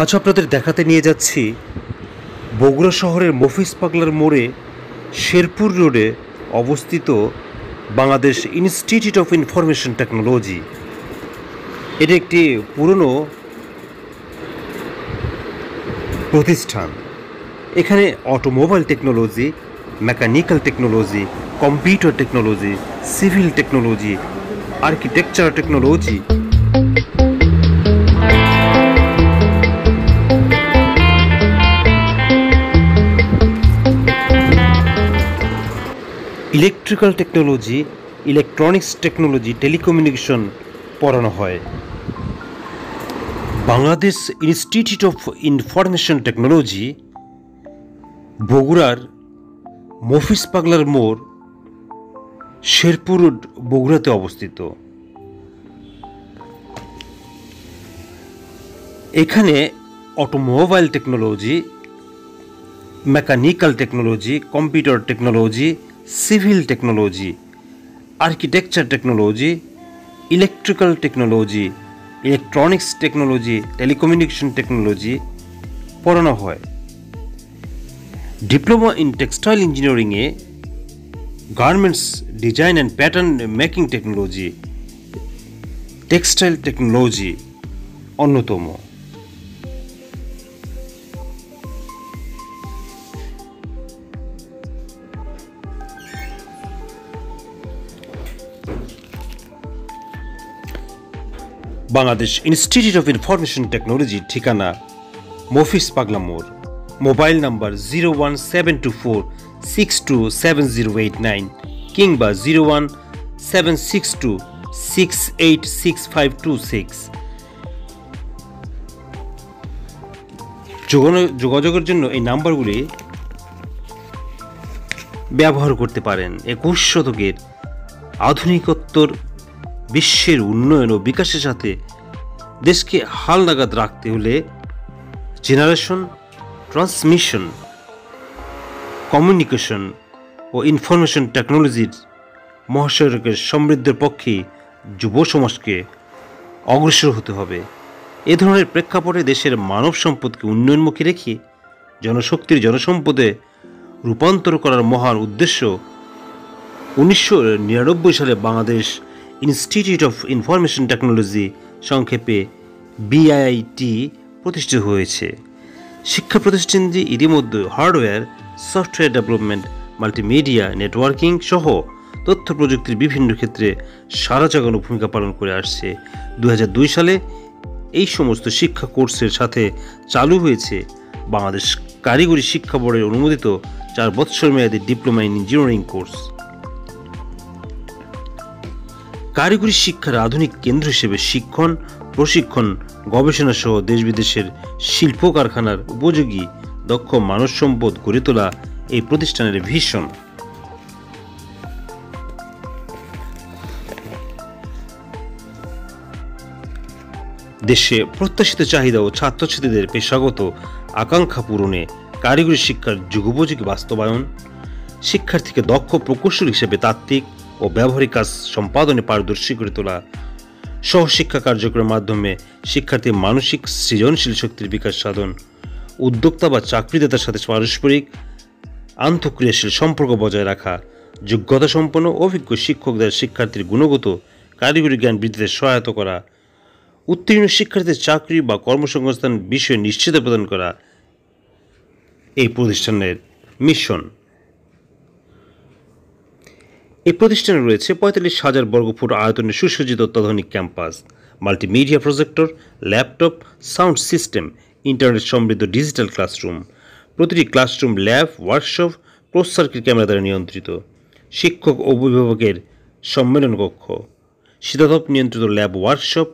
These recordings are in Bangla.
আজ আপনাদের দেখাতে নিয়ে যাচ্ছি বগুড়া শহরের মফিজ পাগলার মোড়ে শেরপুর রোডে অবস্থিত Bangladesh institute of information technology এটি একটি পুরনো প্রতিষ্ঠান। এখানে automobile technology, mechanical technology, computer technology, civil technology, architecture technology electrical technology, electronics technology, telecommunication পড়ানো হয়। Bangladesh institute of information technology, বগুড়ার মফিস পাগলার মোড়, শেরপুর রোড, বগুড়াতে অবস্থিত। এখানে automobile technology, mechanical technology, computer technology civil technology, architecture technology, electrical technology, electronics technology, telecommunication technology পড়ানো হয়। ডিপ্লোমা ইন টেক্সটাইল ইঞ্জিনিয়ারিংয়ে garments design and pattern making technology, textile technology অন্যতম। Bangladesh institute of information technology ঠিকানা মফিস পাগলা মোড়। Mobile number zero one seven two four six two seven zero eight nine কিংবা zero one seven six two six eight six five two six যোগাযোগের জন্য এই নাম্বারগুলি ব্যবহার করতে পারেন। একুশ শতকের আধুনিকত্বর বিশ্বের উন্নয়ন ও বিকাশের সাথে দেশকে হাল নাগাদ রাখতে হলে জেনারেশন, ট্রান্সমিশন, কমিউনিকেশন ও ইনফরমেশন টেকনোলজির মহাসড়কের সমৃদ্ধের পক্ষে যুব সমাজকে অগ্রসর হতে হবে। এ ধরনের প্রেক্ষাপটে দেশের মানব সম্পদকে উন্নয়নমুখী রেখে জনশক্তির জনসম্পদে রূপান্তর করার মহান উদ্দেশ্য উনিশশো নিরানব্বই সালে Bangladesh institute of information technology সংক্ষেপে বিআইটি প্রতিষ্ঠিত হয়েছে। শিক্ষা প্রতিষ্ঠানটি ইতিমধ্যে hardware software development multimedia networking সহ তথ্য প্রযুক্তির বিভিন্ন ক্ষেত্রে সারা জাগানো ভূমিকা পালন করে আসছে। দু হাজার দুই সালে এই সমস্ত শিক্ষা কোর্সের সাথে চালু হয়েছে। বাংলাদেশ কারিগরি শিক্ষা বোর্ডের অনুমোদিত চার বৎসর মেয়াদী ডিপ্লোমা ইন ইঞ্জিনিয়ারিং কোর্স কারিগরি শিক্ষার আধুনিক কেন্দ্র হিসেবে শিক্ষণ, প্রশিক্ষণ, গবেষণা সহ দেশ বিদেশের শিল্প কারখানার উপযোগী, দক্ষ মানব সম্পদ গড়ে তোলা এই প্রতিষ্ঠানের ভীষণ দেশে প্রত্যাশিত চাহিদা ও ছাত্রছাত্রীদের পেশাগত আকাঙ্ক্ষা পূরণে কারিগরি শিক্ষার যুগোপযোগী বাস্তবায়ন, শিক্ষার্থীকে দক্ষ প্রকৌশল হিসেবে তাত্ত্বিক ও ব্যবহারিক কাজ সম্পাদনে পারদর্শী করে তোলা সহশিক্ষা কার্যক্রমের মাধ্যমে শিক্ষার্থীর মানসিক সৃজনশীল শক্তির বিকাশ সাধন, উদ্যোক্তা বা চাকরিদাতার সাথে পারস্পরিক আন্তঃক্রিয়াশীল সম্পর্ক বজায় রাখা যোগ্যতা সম্পন্ন অভিজ্ঞ শিক্ষকদের শিক্ষার্থীর গুণগত কারিগরি জ্ঞান বৃদ্ধিতে সহায়তা করা, উত্তীর্ণ শিক্ষার্থীদের চাকরি বা কর্মসংস্থান বিষয়ে নিশ্চিত প্রদান করা এই প্রতিষ্ঠানের মিশন। এই প্রতিষ্ঠানে রয়েছে পঁয়তাল্লিশ হাজার বর্গফুট আয়তনের সুসজ্জিত অত্যাধুনিক campus, multimedia projector, laptop, sound system, internet সমৃদ্ধ ডিজিটাল ক্লাসরুম, প্রতিটি classroom lab, workshop close circuit camera দ্বারা নিয়ন্ত্রিত, শিক্ষক ও অভিভাবকের সম্মেলন কক্ষ, শীতাতপ নিয়ন্ত্রিত ল্যাব ওয়ার্কশপ,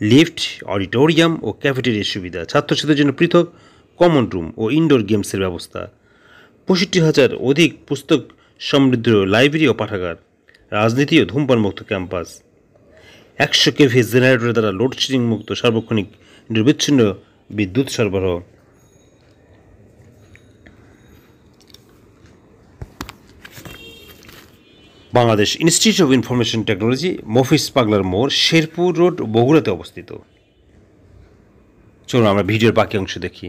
লিফট, অডিটোরিয়াম ও ক্যাফেটেরিয়ার সুবিধা, ছাত্রছাত্রীদের জন্য পৃথক কমন রুম ও ইনডোর গেমসের ব্যবস্থা, পঁয়ষট্টি হাজার অধিক পুস্তক সমৃদ্ধ লাইব্রেরি ও পাঠাগার, রাজনীতি ও ধূমপানমুক্ত ক্যাম্পাস। একশো কেভি জেনারেটর দ্বারা লোডশেডিং মুক্ত সার্বক্ষণিক নির্বিচ্ছিন্ন বিদ্যুৎ সরবরাহ। Bangladesh institute of information technology Mofis পাগলার মোড়, শেরপুর রোড, বগুড়াতে অবস্থিত। চলুন আমরা ভিডিওর বাকি অংশ দেখি।